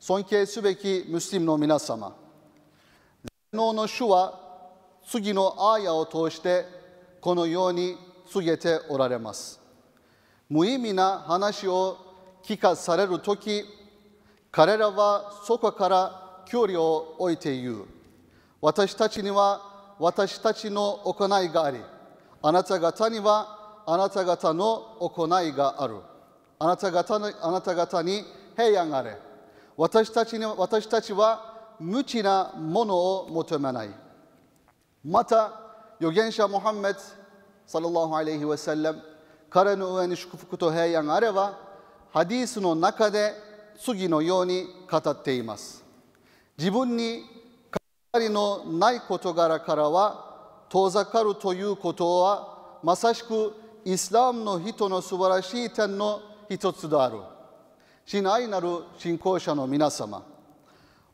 尊敬すべきムスリムの皆様全能の主は次のアーヤを通してこのように告げておられます。無意味な話を聞かされるとき彼らはそこから距離を置いて言う。私たちには私たちの行いがありあなた方にはあなた方の行いがある。あなた方のあなた方に平安があれ。私たちに私たちは無知なものを求めない。また預言者モハンメドサララハアレイヒワサラム彼の上に祝福と平安があればハディースの中で次のように語っています。自分に関わりのない事柄からは遠ざかるということはまさしくイスラムの人の素晴らしい点の一つである。親愛なる信仰者の皆様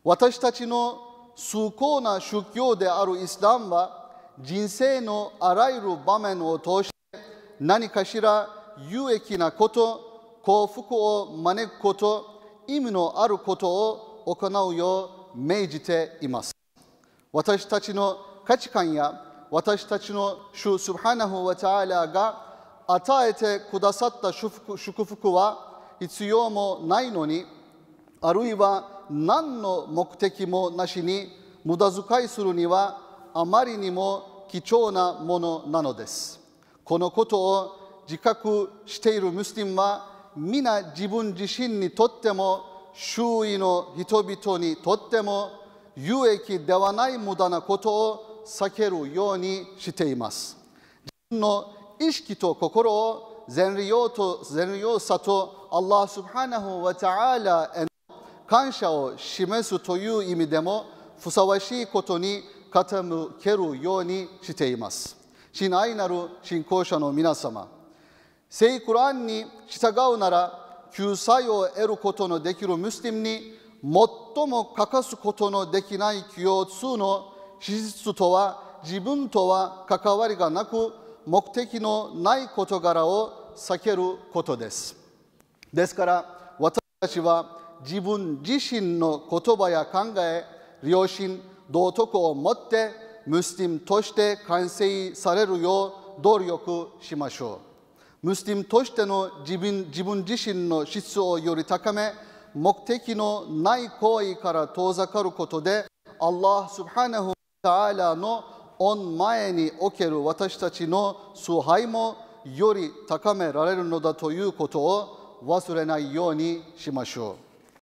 私たちの崇高な宗教であるイスラムは人生のあらゆる場面を通して何かしら有益なこと幸福を招くこと意味のあることを行うよう命じています。私たちの価値観や私たちの主スブハナフワタアラが与えてくださった祝福祝福は必要もないのにあるいは何の目的もなしに無駄遣いするにはあまりにも貴重なものなのです。このことを自覚しているムスリムは皆自分自身にとっても周囲の人々にとっても有益ではない無駄なことを避けるようにしています。自分の意識と心を Zenryo to zenryo sato Allah subhanahu wa ta'ala en 感謝を示すという意味でもふさわしいことに傾けるようにしています。親愛なる信仰者の皆様、聖クランに従うなら救済を得ることのできるムスリムに最も欠かすことのできない共通の史実とは自分とは関わりがなく目的のない事柄を避けることです。ですから私たちは自分自身の言葉や考え、良心、道徳を持ってムスリムとして完成されるよう努力しましょう。ムスリムとしての自分自分自身の質をより高め、目的のない行為から遠ざかることで、アッラー・スブハナフ・タアラの御前における私たちの崇拝もより高められるのだということを忘れないようにしましょう。